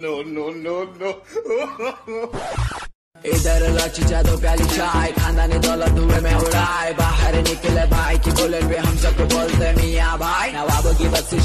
No, no, no, no. इधर लच जादो प्याली चाय खानदानी दौलत हुए में उड़ाए बाहर निकले भाई की बुलेट पे हम सबको बोलते मियाँ भाई नवाबों की बस्ती